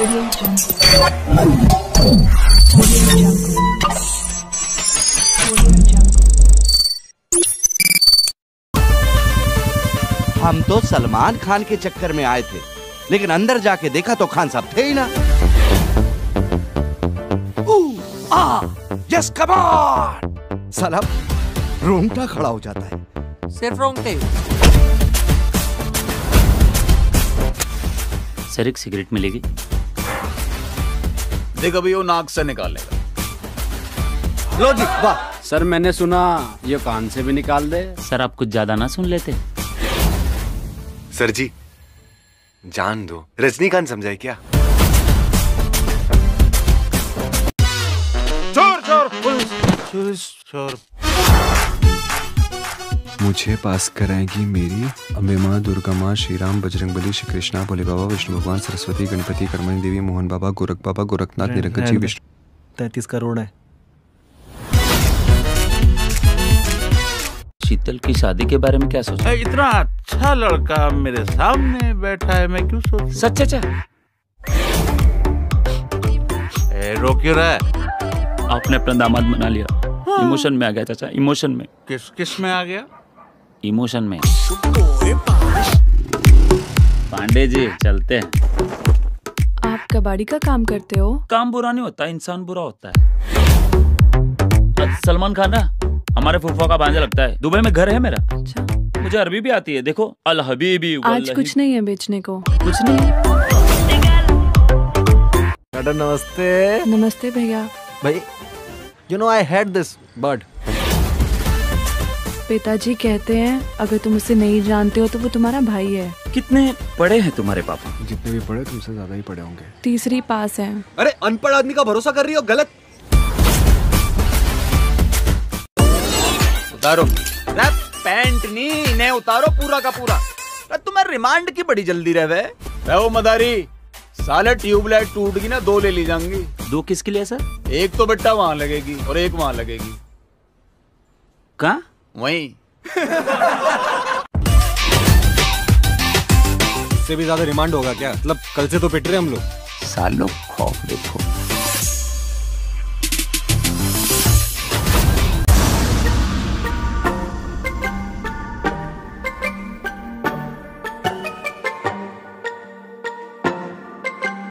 हम तो सलमान खान के चक्कर में आए थे लेकिन अंदर जाके देखा तो खान साहब थे ही ना। यस कम ऑन साला रोंगटा खड़ा हो जाता है। सिर्फ़ रोंगटे। सर एक सिगरेट मिलेगी? देख अभी वो नाक से निकालेगा लो जी वाह। सर मैंने सुना ये कान से भी निकाल दे। सर आप कुछ ज़्यादा ना सुन लेते। सर जी जान दो। रजनीकांत समझाए क्या? चोर चोर पुलिस चोर चोर मुझे पास कराएगी मेरी अम्बे माँ दुर्गा माँ श्री राम बजरंग बली श्री कृष्णा भोले बाबा विष्णु भगवान सरस्वती गणपति कर्मणी देवी मोहन बाबा गोरख बाबा गोरखनाथ निरंजन जी विष्णु। तैतीस करोड़ है। शीतल की शादी के बारे में क्या सोचा? इतना अच्छा लड़का मेरे सामने बैठा है मैं क्यों सोच? सच ए, रो क्यों रहा है? आपने अपना दामाद बना लिया। इमोशन में आ गया चाचा इमोशन में। किस किसमें आ गया? इमोशन में। पांडे जी चलते हैं। आप कबाड़ी का काम करते हो? काम बुरा नहीं होता इंसान बुरा होता है। सलमान खान ना हमारे फूफा का भांजा लगता है। दुबई में घर है मेरा। अच्छा। मुझे अरबी भी आती है देखो। अल हबीबी आज कुछ नहीं है बेचने को। कुछ नहीं। मैडम नमस्ते। नमस्ते भैया। भाई you know I had this bird पिताजी कहते हैं अगर तुम उसे नहीं जानते हो तो वो तुम्हारा भाई है। कितने बड़े हैं तुम्हारे पापा? जितने भी पढ़े तुमसे ज़्यादा ही पढ़े होंगे। तीसरी पास है। अरे अनपढ़ आदमी का भरोसा कर रही हो गलत। उतारो। पैंट नहीं ने उतारो पूरा का पूरा। तुम्हें रिमांड की बड़ी जल्दी रहे वे वो मदारी साले ट्यूबलाइट टूट गई ना दो ले ली जाएँगी दो किसके लिए सर? एक तो बेटा वहाँ लगेगी और एक वहाँ लगेगी। कहा? वहीं। इससे भी ज़्यादा रिमांड होगा क्या? मतलब कल से तो पिट रहे हम लोग। सालों खौफ देखो